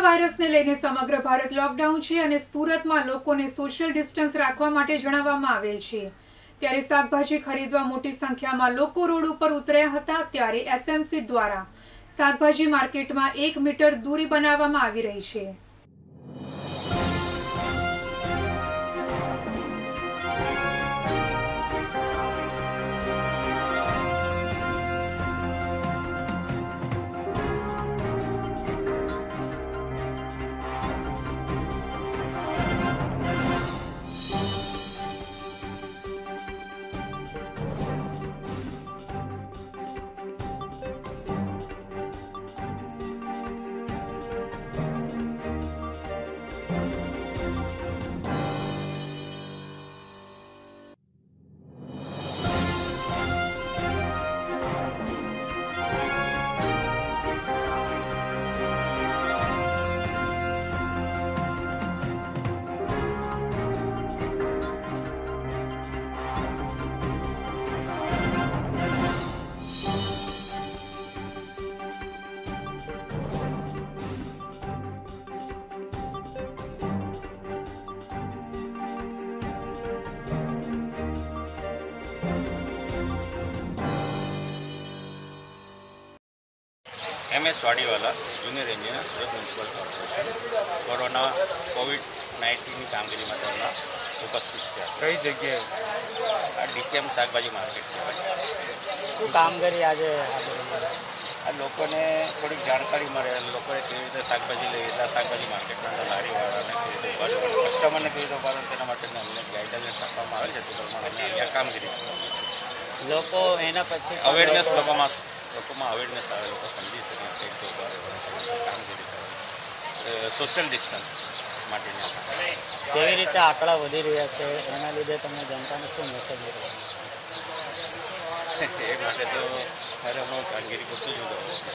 Corona વાયરસને લઈને સમગ્ર ભારત લોકડાઉન છે અને સુરતમાં લોકોને સોશિયલ ડિસ્ટન્સ રાખવા માટે જણાવવામાં આવેલ છે. ત્યારે શાકભાજી ખરીદવા મોટી સંખ્યામાં લોકો રોડ ઉપર ઉતર્યા હતા ત્યારે એસએમસી દ્વારા શાકભાજી માર્કેટમાં એક મીટર દૂરી બનાવવામાં આવી રહી છે. M S Vadiwala junior engineer Surat municipal corporation corona covid નાઇન્ટીનની કામગીરીમાં તેમના ઉપસ્થિત છે. કઈ જગ્યાએ? આ ડીપીએમ શાકભાજી માર્કેટ કહેવાય. શું કામગીરી આજે આજે આ લોકોને થોડીક જાણકારી મળે. લોકોએ કેવી રીતે શાકભાજી લઈ એટલે શાકભાજી માર્કેટમાં અંદર લારીવાળાને કેવી રીતે ઊભા રહેવાનું કસ્ટમરને કેવી રીતે ઊભા તેના માટે અમને ગાઈડલાઇન્સ આપવામાં આવે છે. તે પ્રમાણે અમે અહીંયા કામગીરી લોકો એના પછી અવેરનેસ લોકોમાં લોકોમાં અવેરનેસ આવે લોકો સમજી શકે કે કઈ રીતે ઊભા રહેવાનું કેવી રીતે કામગીરી કરે સોશિયલ ડિસ્ટન્સ માટેની કેવી રીતે આંકડા વધી રહ્યા છે? એના લીધે તમે જનતાને શું મેસેજ એ માટે તો ખરે હું કામગીરી કરતું જ